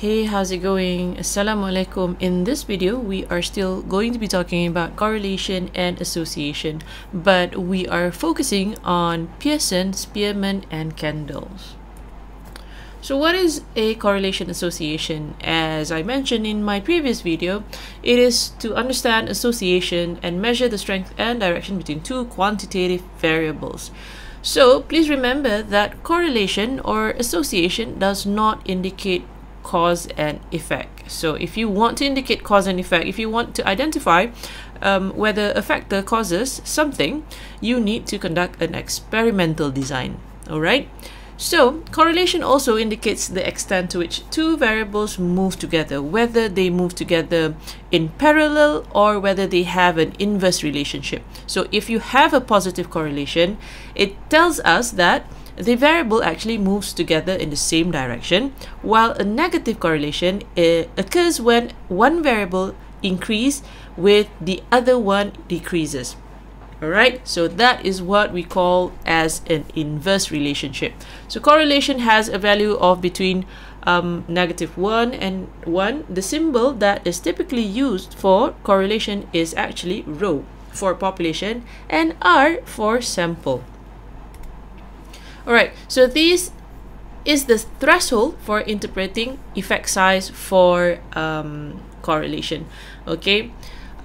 Hey, how's it going? Assalamualaikum. In this video, we are still going to be talking about correlation and association, but we are focusing on Pearson, Spearman, and Kendall's. So what is a correlation association? As I mentioned in my previous video, it is to understand association and measure the strength and direction between two quantitative variables. So please remember that correlation or association does not indicate cause and effect. So if you want to indicate cause and effect, if you want to identify um, whether a factor causes something, you need to conduct an experimental design. All right. So correlation also indicates the extent to which two variables move together, whether they move together in parallel or whether they have an inverse relationship. So if you have a positive correlation, it tells us that the variable actually moves together in the same direction, while a negative correlation uh, occurs when one variable increases with the other one decreases. Alright, so that is what we call as an inverse relationship. So correlation has a value of between um, negative 1 and 1. The symbol that is typically used for correlation is actually rho for population and R for sample. Alright, so this is the threshold for interpreting effect size for um, correlation. Okay,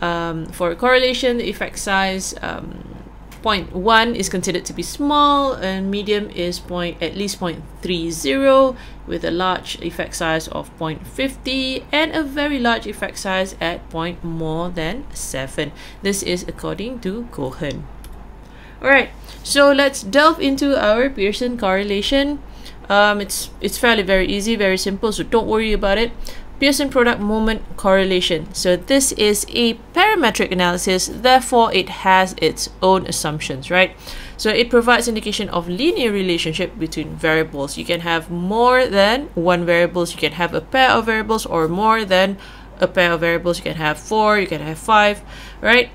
um, for correlation, effect size um, 0.1 is considered to be small and medium is point at least 0.30 with a large effect size of 0.50 and a very large effect size at point more than 7. This is according to Cohen. Alright, so let's delve into our Pearson correlation. Um, it's, it's fairly very easy, very simple, so don't worry about it. Pearson product moment correlation. So this is a parametric analysis, therefore it has its own assumptions, right? So it provides indication of linear relationship between variables. You can have more than one variables, you can have a pair of variables or more than a pair of variables. You can have four, you can have five, right?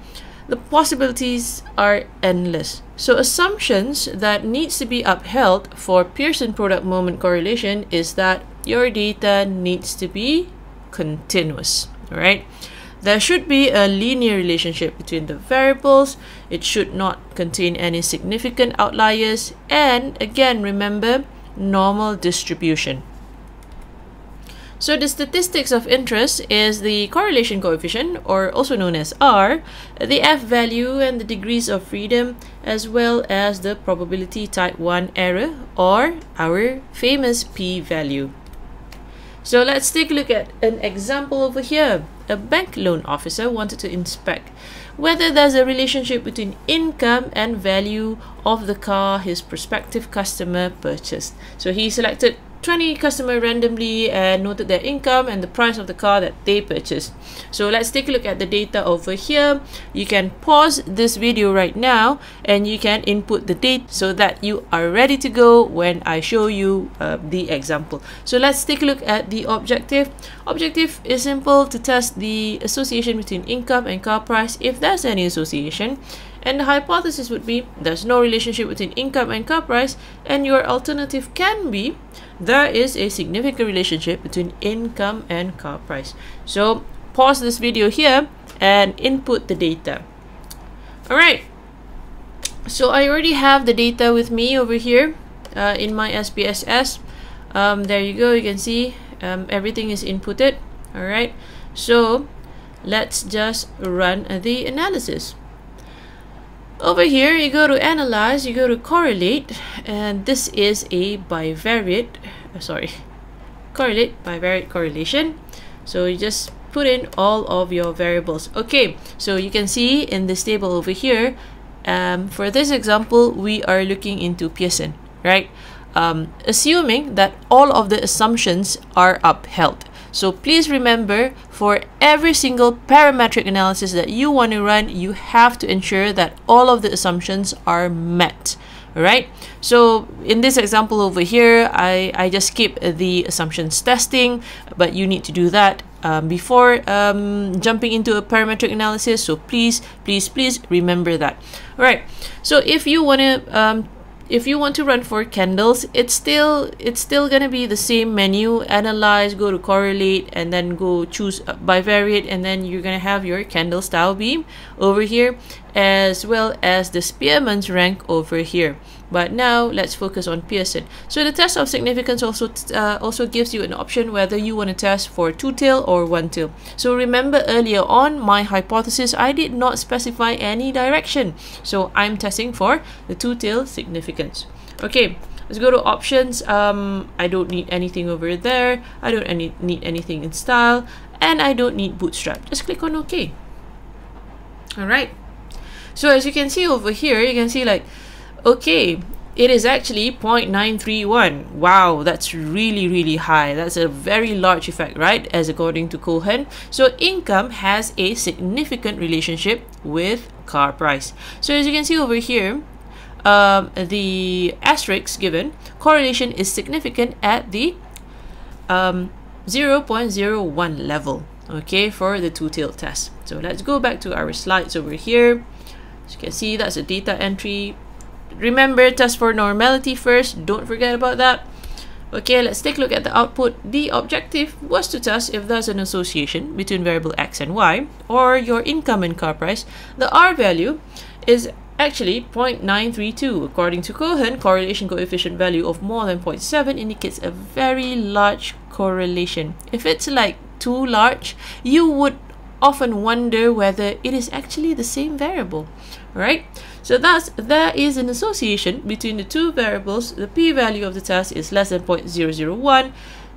The possibilities are endless. So assumptions that needs to be upheld for Pearson product moment correlation is that your data needs to be continuous, right? There should be a linear relationship between the variables. It should not contain any significant outliers. And again, remember normal distribution. So the statistics of interest is the correlation coefficient, or also known as R, the F value and the degrees of freedom, as well as the probability type 1 error, or our famous p-value. So let's take a look at an example over here. A bank loan officer wanted to inspect whether there's a relationship between income and value of the car his prospective customer purchased. So he selected 20 customer randomly and noted their income and the price of the car that they purchased. So let's take a look at the data over here. You can pause this video right now and you can input the date so that you are ready to go when I show you uh, the example. So let's take a look at the objective. Objective is simple to test the association between income and car price if there's any association. And the hypothesis would be there's no relationship between income and car price, and your alternative can be there is a significant relationship between income and car price. So pause this video here and input the data. Alright, so I already have the data with me over here uh, in my SPSS. Um, there you go, you can see um, everything is inputted. Alright, so let's just run the analysis. Over here, you go to analyze, you go to correlate, and this is a bivariate, uh, sorry, correlate, bivariate correlation. So you just put in all of your variables. Okay, so you can see in this table over here, um, for this example, we are looking into Pearson, right? Um, assuming that all of the assumptions are upheld. So please remember for every single parametric analysis that you want to run, you have to ensure that all of the assumptions are met. Alright, So in this example over here, I, I just skip the assumptions testing, but you need to do that um, before um, jumping into a parametric analysis. So please, please, please remember that. All right. So if you want to um, if you want to run for Kendall's, it's still it's still gonna be the same menu. Analyze, go to correlate, and then go choose uh, bivariate, and then you're gonna have your Kendall's tau-b over here, as well as the Spearman's rank over here. But now let's focus on Pearson. So the test of significance also uh, also gives you an option whether you want to test for two tail or one tail. So remember earlier on my hypothesis I did not specify any direction. So I'm testing for the two tail significance. Okay, let's go to options. Um, I don't need anything over there. I don't any, need anything in style and I don't need bootstrap. Just click on OK. Alright. So as you can see over here, you can see like Okay, it is actually 0.931. Wow, that's really, really high. That's a very large effect, right? As according to Cohen. So income has a significant relationship with car price. So as you can see over here, um, the asterisk given, correlation is significant at the um, 0.01 level, okay, for the two-tailed test. So let's go back to our slides over here. As you can see, that's a data entry remember test for normality first. Don't forget about that. Okay let's take a look at the output. The objective was to test if there's an association between variable x and y or your income and car price. The r value is actually 0.932 according to cohen correlation coefficient value of more than 0.7 indicates a very large correlation. If it's like too large you would often wonder whether it is actually the same variable right so thus, there is an association between the two variables. The p-value of the test is less than 0.001.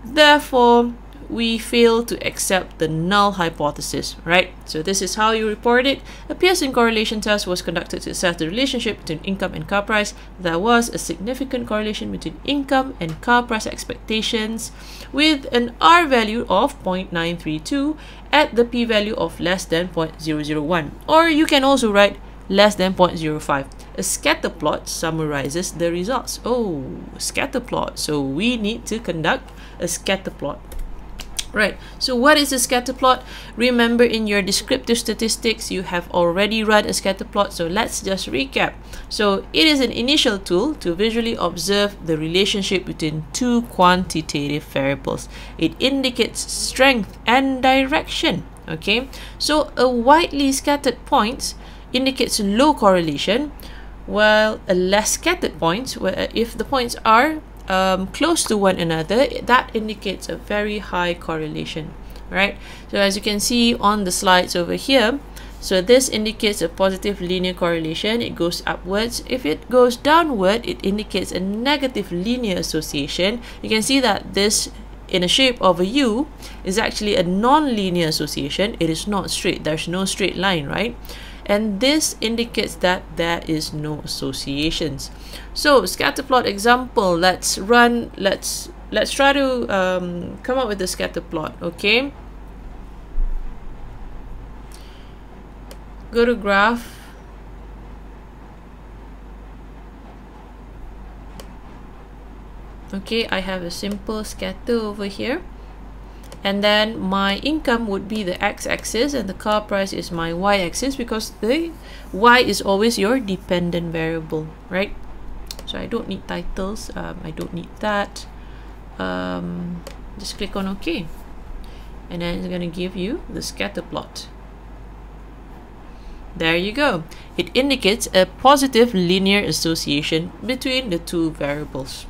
Therefore, we fail to accept the null hypothesis, right? So this is how you report it. A Pearson correlation test was conducted to assess the relationship between income and car price. There was a significant correlation between income and car price expectations with an R value of 0.932 at the p-value of less than 0.001. Or you can also write less than 0.05. A scatter plot summarizes the results. Oh, scatter plot. So we need to conduct a scatter plot. Right, so what is a scatter plot? Remember in your descriptive statistics, you have already run a scatter plot, so let's just recap. So it is an initial tool to visually observe the relationship between two quantitative variables. It indicates strength and direction, okay? So a widely scattered points indicates low correlation, while a less scattered points, where if the points are um, close to one another, that indicates a very high correlation, right? So as you can see on the slides over here, so this indicates a positive linear correlation, it goes upwards. If it goes downward, it indicates a negative linear association. You can see that this in a shape of a U is actually a non-linear association. It is not straight. There's no straight line, right? And this indicates that there is no associations. So scatter plot example let's run let's let's try to um, come up with a scatter plot okay? Go to graph. Okay I have a simple scatter over here and then my income would be the x-axis and the car price is my y-axis because the y is always your dependent variable right? So I don't need titles um, I don't need that. Um, just click on OK and then it's going to give you the scatter plot. There you go. It indicates a positive linear association between the two variables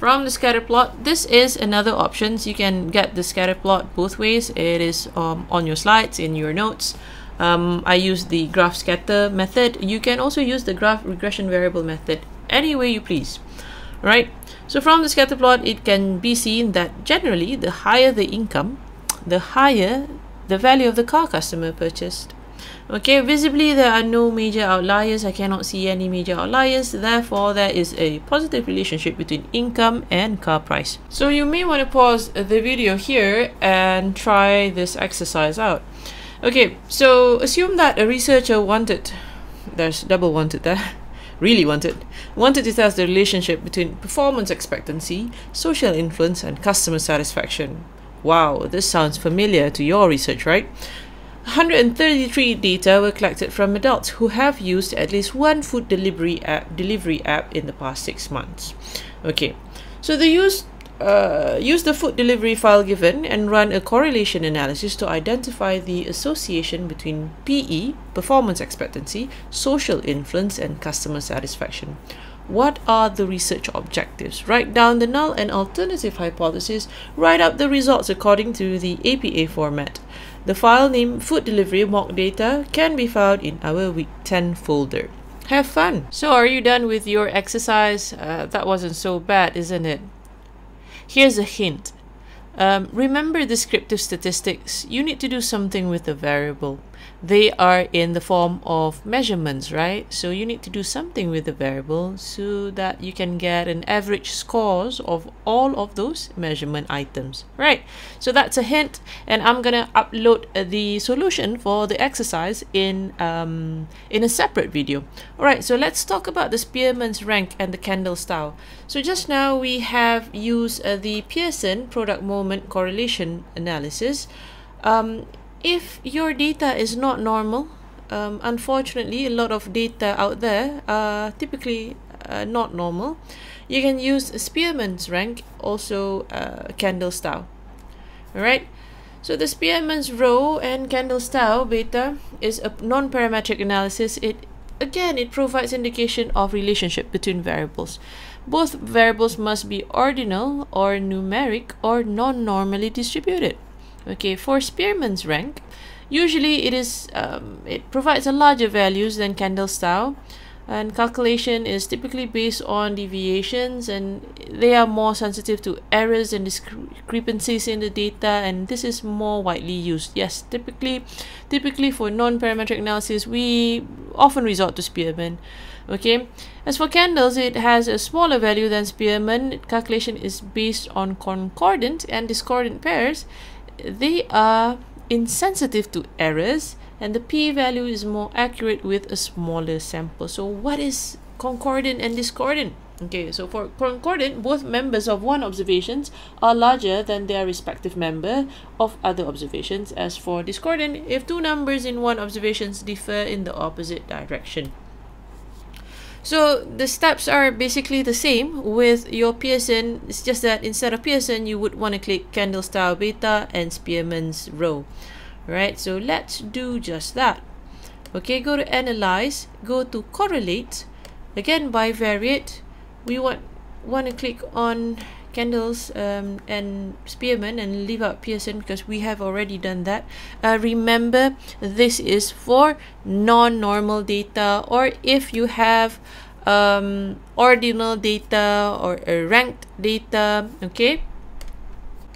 from the scatter plot this is another options you can get the scatter plot both ways. It is um, on your slides in your notes. Um, I use the graph scatter method. You can also use the graph regression variable method any way you please. Right? So from the scatter plot it can be seen that generally the higher the income the higher the value of the car customer purchased Okay, visibly there are no major outliers. I cannot see any major outliers. Therefore, there is a positive relationship between income and car price. So you may want to pause the video here and try this exercise out. Okay, so assume that a researcher wanted, there's double wanted there, really wanted, wanted to test the relationship between performance expectancy, social influence, and customer satisfaction. Wow, this sounds familiar to your research, right? 133 data were collected from adults who have used at least one food delivery app delivery app in the past six months. Okay, so they used uh, use the food delivery file given and run a correlation analysis to identify the association between PE, performance expectancy, social influence, and customer satisfaction. What are the research objectives? Write down the null and alternative hypothesis. Write up the results according to the APA format. The file name food delivery mock data can be found in our week 10 folder. Have fun! So are you done with your exercise? Uh, that wasn't so bad, isn't it? Here's a hint. Um, remember descriptive statistics, you need to do something with the variable. They are in the form of measurements, right? So you need to do something with the variable so that you can get an average scores of all of those measurement items, right? So that's a hint and I'm gonna upload the solution for the exercise in, um, in a separate video. Alright, so let's talk about the Spearman's rank and the Kendall's tau. So just now we have used uh, the Pearson product moment correlation analysis. Um, if your data is not normal, um, unfortunately, a lot of data out there are typically uh, not normal. You can use Spearman's rank, also uh, Kendall's tau. Alright, so the Spearman's rho and Kendall's tau beta is a non-parametric analysis. It again, it provides indication of relationship between variables. Both variables must be ordinal or numeric or non-normally distributed. Okay, for Spearman's rank, usually it is um, it provides a larger values than Kendall's tau and calculation is typically based on deviations and they are more sensitive to errors and discrepancies in the data and this is more widely used. Yes typically typically for non-parametric analysis we often resort to spearman. Okay as for Kendall's it has a smaller value than spearman. Calculation is based on concordant and discordant pairs they are insensitive to errors and the p-value is more accurate with a smaller sample. So what is concordant and discordant? Okay, so for concordant, both members of one observations are larger than their respective member of other observations. As for discordant, if two numbers in one observations differ in the opposite direction. So the steps are basically the same with your Pearson. It's just that instead of Pearson, you would want to click Kendall's tau beta and Spearman's rho. Right, so let's do just that. Okay, go to analyze, go to correlate. Again, bivariate. We want want to click on Kendall's um, and Spearman and leave out Pearson because we have already done that. Uh, remember, this is for non-normal data or if you have um, ordinal data or a ranked data. Okay,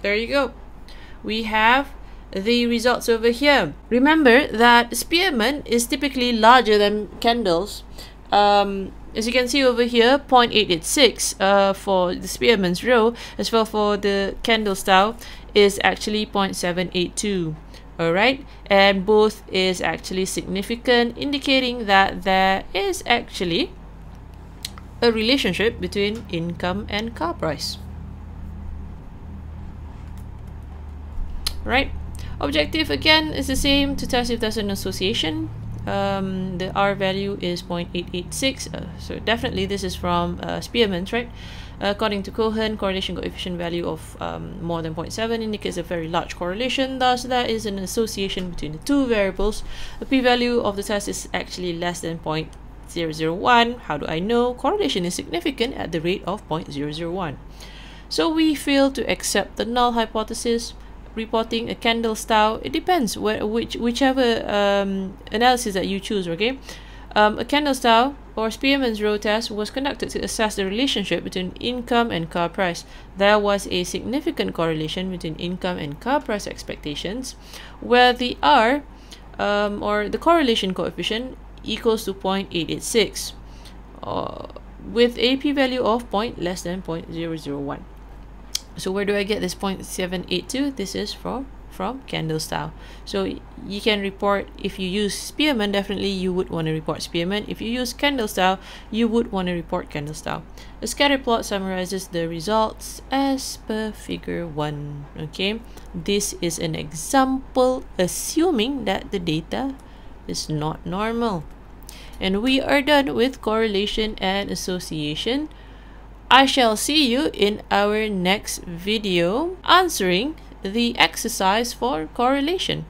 there you go. We have the results over here. Remember that Spearman is typically larger than Kendall's. Um, as you can see over here 0.886 uh, for the Spearman's rho as well for the Kendall's tau is actually 0.782 alright? And both is actually significant indicating that there is actually a relationship between income and car price. Right? Objective again is the same to test if there's an association um, the R value is 0.886 uh, so definitely this is from uh, Spearman's right? Uh, according to Cohen correlation coefficient value of um, more than 0.7 indicates a very large correlation. Thus there is an association between the two variables. The p-value of the test is actually less than 0.001 how do I know? Correlation is significant at the rate of 0.001 so we fail to accept the null hypothesis reporting a Kendall's tau it depends where which whichever um, analysis that you choose okay um, a Kendall's tau or Spearman's rho test was conducted to assess the relationship between income and car price. There was a significant correlation between income and car price expectations, where the R, um, or the correlation coefficient, equals to 0.886, uh, with a p-value of point less than 0.001. So where do I get this 0.782? This is for from Kendall's tau. So you can report if you use Spearman, definitely you would want to report Spearman. If you use Kendall's tau, you would want to report Kendall's tau. A scatter plot summarizes the results as per figure 1. Okay, this is an example assuming that the data is not normal. And we are done with correlation and association. I shall see you in our next video answering the exercise for correlation.